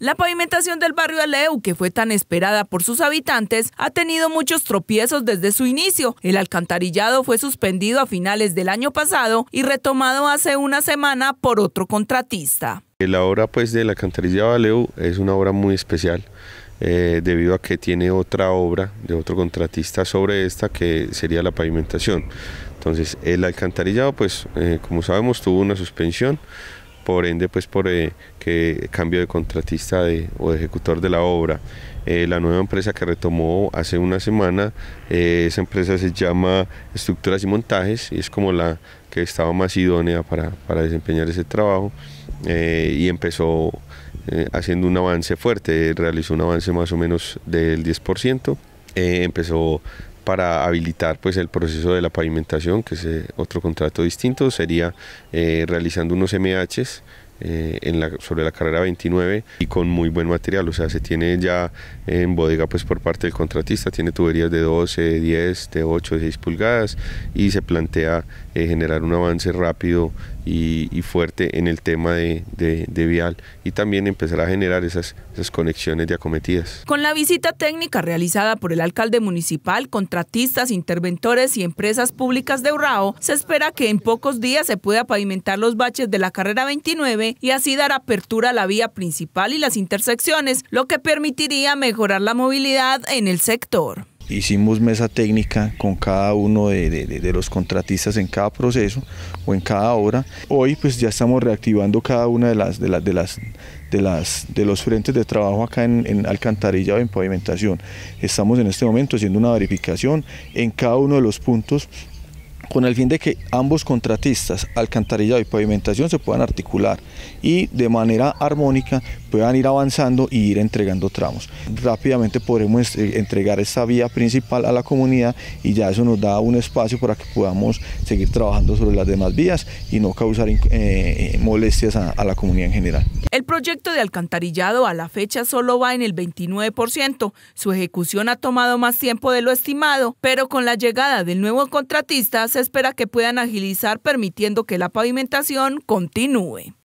La pavimentación del barrio Aleu, que fue tan esperada por sus habitantes, ha tenido muchos tropiezos desde su inicio. El alcantarillado fue suspendido a finales del año pasado y retomado hace una semana por otro contratista. La obra pues del alcantarillado Aleu es una obra muy especial. Eh, debido a que tiene otra obra de otro contratista sobre esta que sería la pavimentación. Entonces el alcantarillado pues eh, como sabemos tuvo una suspensión por ende pues por eh, que cambio de contratista o de ejecutor de la obra. Eh, la nueva empresa que retomó hace una semana, eh, esa empresa se llama Estructuras y Montajes y es como la que estaba más idónea para, para desempeñar ese trabajo y empezó haciendo un avance fuerte, realizó un avance más o menos del 10%, empezó para habilitar pues el proceso de la pavimentación, que es eh, otro contrato distinto, sería eh, realizando unos MHs eh, en la, sobre la carrera 29 y con muy buen material, o sea, se tiene ya en bodega pues por parte del contratista, tiene tuberías de 12, 10, de 8, de 6 pulgadas y se plantea generar un avance rápido y, fuerte en el tema de, vial y también empezar a generar esas, esas conexiones de acometidas. Con la visita técnica realizada por el alcalde municipal, contratistas, interventores y empresas públicas de Urrao, se espera que en pocos días se pueda pavimentar los baches de la carrera 29 y así dar apertura a la vía principal y las intersecciones, lo que permitiría mejorar la movilidad en el sector hicimos mesa técnica con cada uno de, los contratistas en cada proceso o en cada obra. Hoy pues ya estamos reactivando cada una de las de las de las de las de los frentes de trabajo acá en, en alcantarilla o en pavimentación. Estamos en este momento haciendo una verificación en cada uno de los puntos con el fin de que ambos contratistas, alcantarillado y pavimentación, se puedan articular y de manera armónica puedan ir avanzando y ir entregando tramos. Rápidamente podremos eh, entregar esta vía principal a la comunidad y ya eso nos da un espacio para que podamos seguir trabajando sobre las demás vías y no causar eh, molestias a, a la comunidad en general. El proyecto de alcantarillado a la fecha solo va en el 29%. Su ejecución ha tomado más tiempo de lo estimado, pero con la llegada del nuevo contratista espera que puedan agilizar permitiendo que la pavimentación continúe.